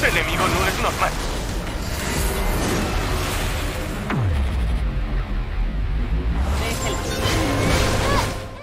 Ese enemigo no es normal.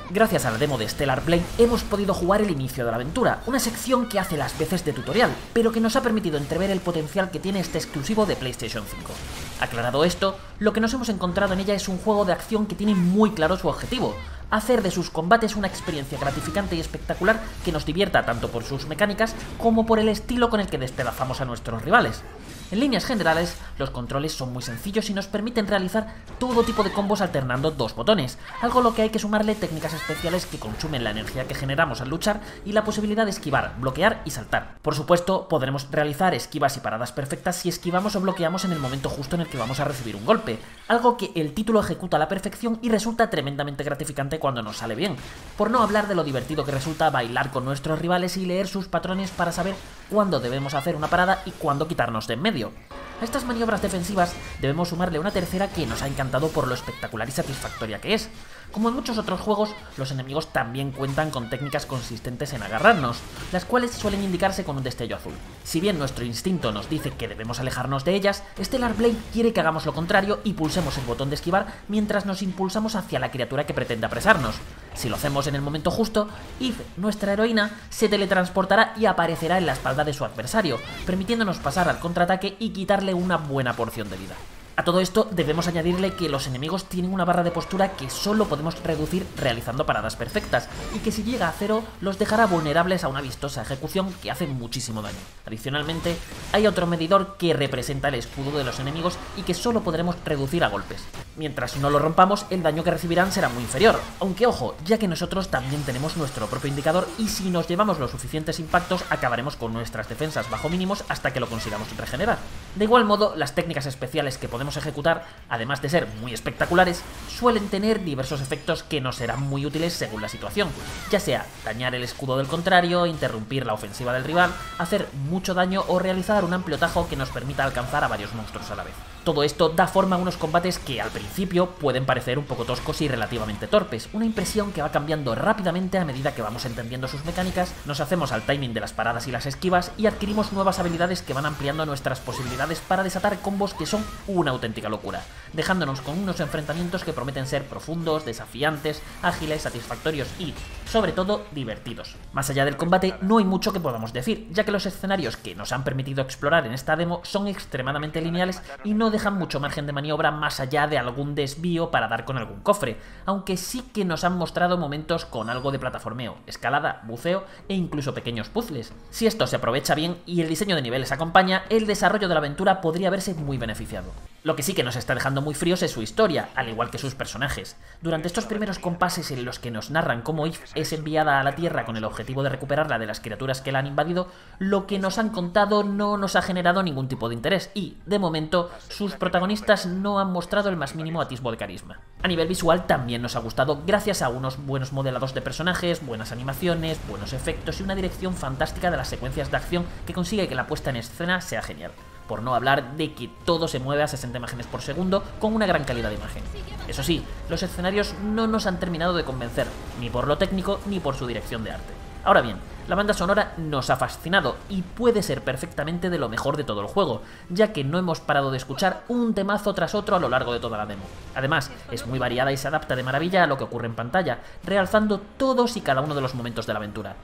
Gracias a la demo de Stellar Blade hemos podido jugar el inicio de la aventura, una sección que hace las veces de tutorial, pero que nos ha permitido entrever el potencial que tiene este exclusivo de PlayStation 5. Aclarado esto, lo que nos hemos encontrado en ella es un juego de acción que tiene muy claro su objetivo, hacer de sus combates una experiencia gratificante y espectacular que nos divierta tanto por sus mecánicas como por el estilo con el que despedazamos a nuestros rivales. En líneas generales, los controles son muy sencillos y nos permiten realizar todo tipo de combos alternando dos botones, algo lo que hay que sumarle técnicas especiales que consumen la energía que generamos al luchar y la posibilidad de esquivar, bloquear y saltar. Por supuesto, podremos realizar esquivas y paradas perfectas si esquivamos o bloqueamos en el momento justo en el que vamos a recibir un golpe, algo que el título ejecuta a la perfección y resulta tremendamente gratificante cuando nos sale bien, por no hablar de lo divertido que resulta bailar con nuestros rivales y leer sus patrones para saber cuándo debemos hacer una parada y cuándo quitarnos de en medio. A estas maniobras defensivas debemos sumarle una tercera que nos ha encantado por lo espectacular y satisfactoria que es. Como en muchos otros juegos, los enemigos también cuentan con técnicas consistentes en agarrarnos, las cuales suelen indicarse con un destello azul. Si bien nuestro instinto nos dice que debemos alejarnos de ellas, Stellar Blade quiere que hagamos lo contrario y pulsemos el botón de esquivar mientras nos impulsamos hacia la criatura que pretende apresarnos. Si lo hacemos en el momento justo, Eve, nuestra heroína, se teletransportará y aparecerá en la espalda de su adversario, permitiéndonos pasar al contraataque y quitarle una buena porción de vida. A todo esto debemos añadirle que los enemigos tienen una barra de postura que solo podemos reducir realizando paradas perfectas, y que si llega a cero los dejará vulnerables a una vistosa ejecución que hace muchísimo daño. Adicionalmente, hay otro medidor que representa el escudo de los enemigos y que solo podremos reducir a golpes. Mientras no lo rompamos, el daño que recibirán será muy inferior, aunque ojo, ya que nosotros también tenemos nuestro propio indicador y si nos llevamos los suficientes impactos acabaremos con nuestras defensas bajo mínimos hasta que lo consigamos regenerar. De igual modo, las técnicas especiales que podemos ejecutar, además de ser muy espectaculares, suelen tener diversos efectos que nos serán muy útiles según la situación, ya sea dañar el escudo del contrario, interrumpir la ofensiva del rival, hacer mucho daño o realizar un amplio tajo que nos permita alcanzar a varios monstruos a la vez. Todo esto da forma a unos combates que al principio pueden parecer un poco toscos y relativamente torpes, una impresión que va cambiando rápidamente a medida que vamos entendiendo sus mecánicas, nos hacemos al timing de las paradas y las esquivas y adquirimos nuevas habilidades que van ampliando nuestras posibilidades para desatar combos que son una auténtica locura, dejándonos con unos enfrentamientos que prometen ser profundos, desafiantes, ágiles, satisfactorios y, sobre todo, divertidos. Más allá del combate, no hay mucho que podamos decir, ya que los escenarios que nos han permitido explorar en esta demo son extremadamente lineales y no dejan mucho margen de maniobra más allá de algún desvío para dar con algún cofre, aunque sí que nos han mostrado momentos con algo de plataformeo, escalada, buceo e incluso pequeños puzzles. Si esto se aprovecha bien y el diseño de niveles acompaña, el desarrollo de la aventura podría verse muy beneficiado. Lo que sí que nos está dejando muy fríos es su historia, al igual que sus personajes. Durante estos primeros compases en los que nos narran cómo Eve es enviada a la Tierra con el objetivo de recuperarla de las criaturas que la han invadido, lo que nos han contado no nos ha generado ningún tipo de interés y, de momento, sus protagonistas no han mostrado el más mínimo atisbo de carisma. A nivel visual también nos ha gustado gracias a unos buenos modelados de personajes, buenas animaciones, buenos efectos y una dirección fantástica de las secuencias de acción que consigue que la puesta en escena sea genial por no hablar de que todo se mueve a 60 imágenes por segundo con una gran calidad de imagen. Eso sí, los escenarios no nos han terminado de convencer, ni por lo técnico ni por su dirección de arte. Ahora bien, la banda sonora nos ha fascinado y puede ser perfectamente de lo mejor de todo el juego, ya que no hemos parado de escuchar un temazo tras otro a lo largo de toda la demo. Además, es muy variada y se adapta de maravilla a lo que ocurre en pantalla, realzando todos y cada uno de los momentos de la aventura.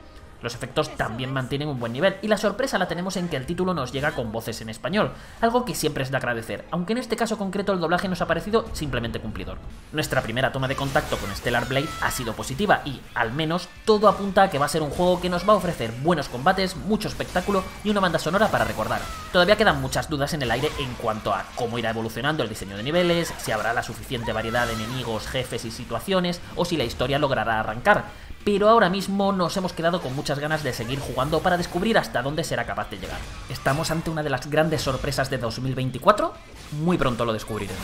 Los efectos también mantienen un buen nivel y la sorpresa la tenemos en que el título nos llega con voces en español, algo que siempre es de agradecer, aunque en este caso concreto el doblaje nos ha parecido simplemente cumplidor. Nuestra primera toma de contacto con Stellar Blade ha sido positiva y, al menos, todo apunta a que va a ser un juego que nos va a ofrecer buenos combates, mucho espectáculo y una banda sonora para recordar. Todavía quedan muchas dudas en el aire en cuanto a cómo irá evolucionando el diseño de niveles, si habrá la suficiente variedad de enemigos, jefes y situaciones, o si la historia logrará arrancar, pero ahora mismo nos hemos quedado con muchas ganas de seguir jugando para descubrir hasta dónde será capaz de llegar. ¿Estamos ante una de las grandes sorpresas de 2024? Muy pronto lo descubriremos.